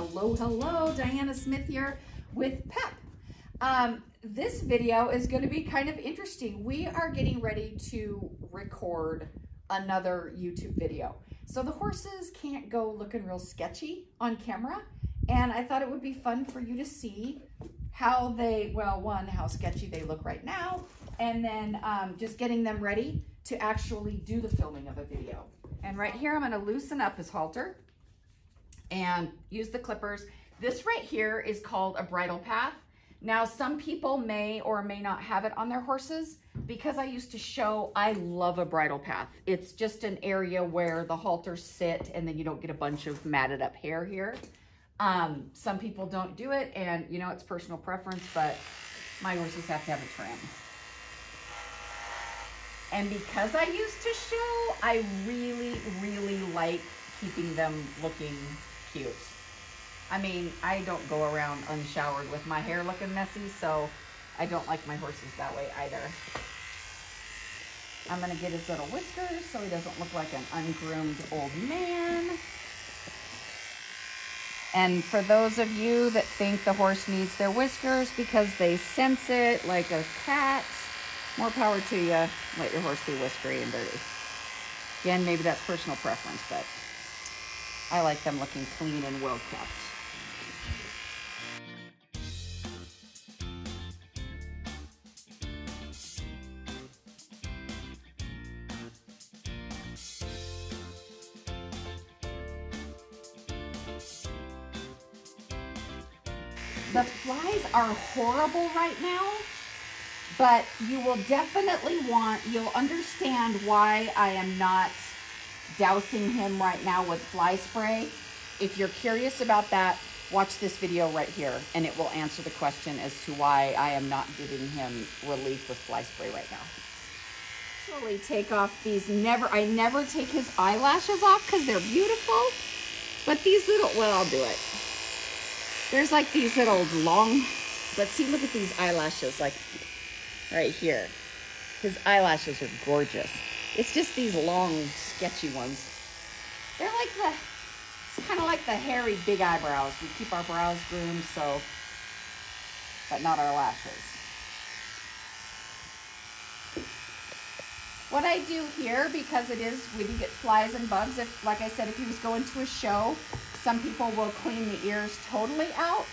Hello, hello, Diana Smith here with PEP. Um, this video is going to be kind of interesting. We are getting ready to record another YouTube video. So the horses can't go looking real sketchy on camera. And I thought it would be fun for you to see how they, well, one, how sketchy they look right now, and then um, just getting them ready to actually do the filming of a video. And right here, I'm gonna loosen up his halter and use the clippers. This right here is called a bridle path. Now, some people may or may not have it on their horses. Because I used to show, I love a bridle path. It's just an area where the halters sit and then you don't get a bunch of matted up hair here. Um, some people don't do it and you know, it's personal preference, but my horses have to have a trim. And because I used to show, I really, really like keeping them looking cute. I mean, I don't go around unshowered with my hair looking messy, so I don't like my horses that way either. I'm gonna get his little whiskers so he doesn't look like an ungroomed old man. And for those of you that think the horse needs their whiskers because they sense it like a cat, more power to you. Let your horse be whiskery and dirty. Again, maybe that's personal preference, but I like them looking clean and well kept. The flies are horrible right now, but you will definitely want, you'll understand why I am not dousing him right now with fly spray. If you're curious about that, watch this video right here and it will answer the question as to why I am not giving him relief with fly spray right now. Slowly take off these, never, I never take his eyelashes off because they're beautiful, but these little, well, I'll do it. There's like these little long, but see, look at these eyelashes, like right here. His eyelashes are gorgeous. It's just these long, sketchy ones. They're like the, it's kind of like the hairy big eyebrows. We keep our brows groomed, so, but not our lashes. What I do here, because it is, we do get flies and bugs, if, like I said, if he was going to a show, some people will clean the ears totally out,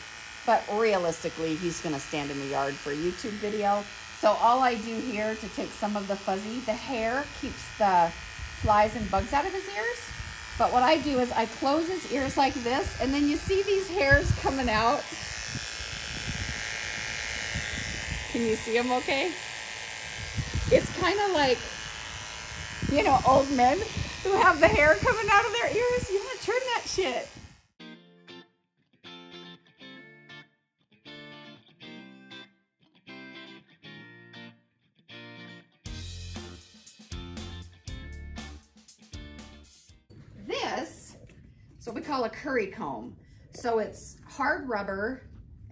but realistically, he's gonna stand in the yard for a YouTube video. So all I do here to take some of the fuzzy, the hair keeps the flies and bugs out of his ears. But what I do is I close his ears like this, and then you see these hairs coming out. Can you see them okay? It's kind of like, you know, old men who have the hair coming out of their ears. You want to trim that shit. What we call a curry comb. So it's hard rubber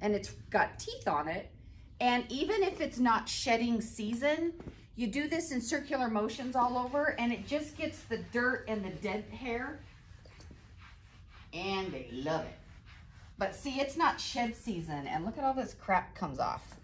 and it's got teeth on it. And even if it's not shedding season, you do this in circular motions all over and it just gets the dirt and the dead hair and they love it. But see, it's not shed season and look at all this crap comes off.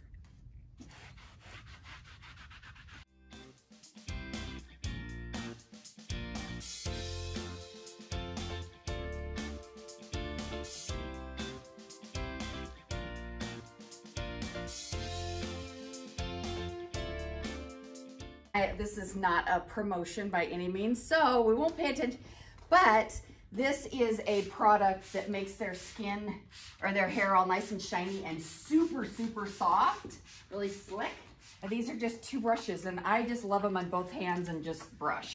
I, this is not a promotion by any means, so we won't pay attention. But this is a product that makes their skin or their hair all nice and shiny and super, super soft, really slick. And these are just two brushes and I just love them on both hands and just brush.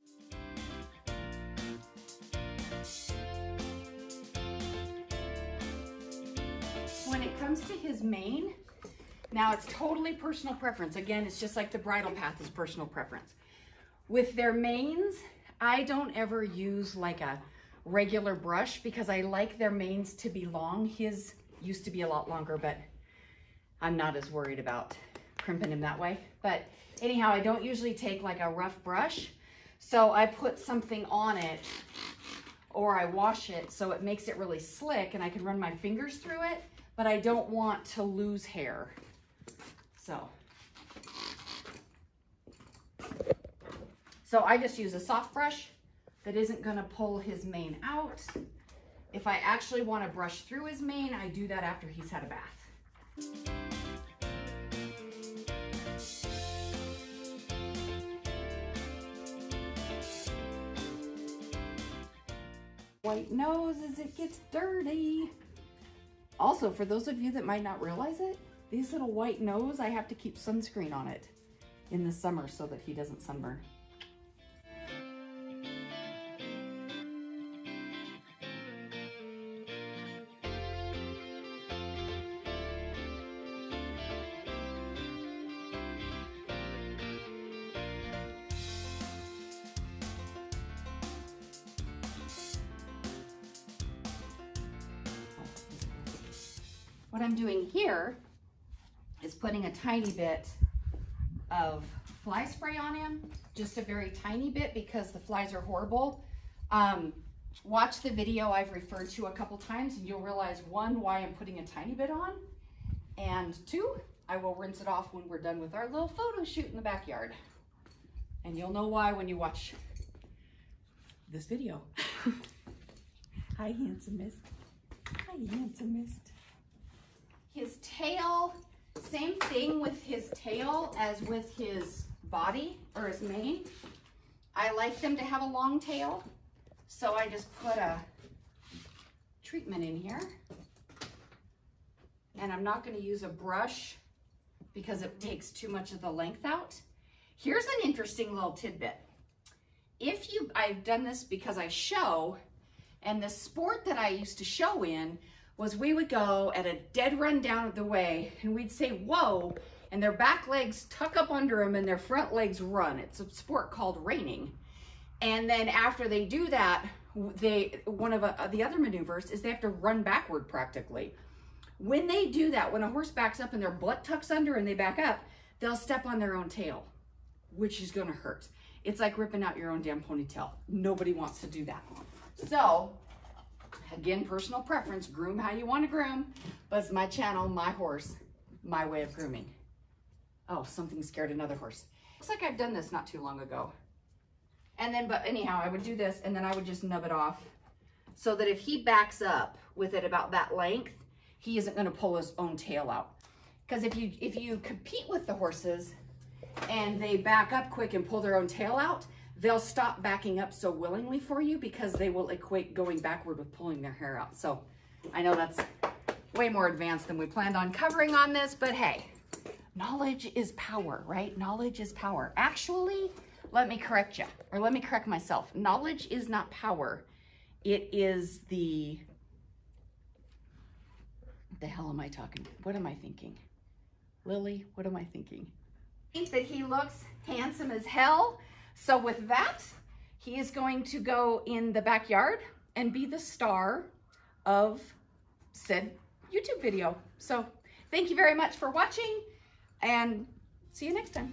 When it comes to his mane, now it's totally personal preference. Again, it's just like the bridle path is personal preference. With their manes, I don't ever use like a regular brush because I like their manes to be long. His used to be a lot longer, but I'm not as worried about crimping him that way. But anyhow, I don't usually take like a rough brush. So I put something on it or I wash it so it makes it really slick and I can run my fingers through it, but I don't want to lose hair. So, so I just use a soft brush that isn't gonna pull his mane out. If I actually wanna brush through his mane, I do that after he's had a bath. white nose as it gets dirty. Also, for those of you that might not realize it, these little white nose, I have to keep sunscreen on it in the summer so that he doesn't sunburn. What I'm doing here is putting a tiny bit of fly spray on him, just a very tiny bit because the flies are horrible. Um, watch the video I've referred to a couple times and you'll realize one, why I'm putting a tiny bit on, and two, I will rinse it off when we're done with our little photo shoot in the backyard. And you'll know why when you watch this video. Hi, handsomest. Hi, handsomest. His tail, same thing with his tail as with his body or his mane. I like them to have a long tail, so I just put a treatment in here. And I'm not gonna use a brush because it takes too much of the length out. Here's an interesting little tidbit. If you, I've done this because I show, and the sport that I used to show in was we would go at a dead run down the way and we'd say, whoa, and their back legs tuck up under them and their front legs run. It's a sport called reining. And then after they do that, they one of uh, the other maneuvers is they have to run backward practically. When they do that, when a horse backs up and their butt tucks under and they back up, they'll step on their own tail, which is gonna hurt. It's like ripping out your own damn ponytail. Nobody wants to do that. So Again, personal preference, groom how you want to groom, but it's my channel, my horse, my way of grooming. Oh, something scared another horse. Looks like I've done this not too long ago. And then, but anyhow, I would do this and then I would just nub it off so that if he backs up with it about that length, he isn't gonna pull his own tail out. Because if you, if you compete with the horses and they back up quick and pull their own tail out, they'll stop backing up so willingly for you because they will equate going backward with pulling their hair out. So I know that's way more advanced than we planned on covering on this, but hey, knowledge is power, right? Knowledge is power. Actually, let me correct you, or let me correct myself. Knowledge is not power. It is the, the hell am I talking? What am I thinking? Lily, what am I thinking? I think that he looks handsome as hell. So with that, he is going to go in the backyard and be the star of said YouTube video. So thank you very much for watching and see you next time.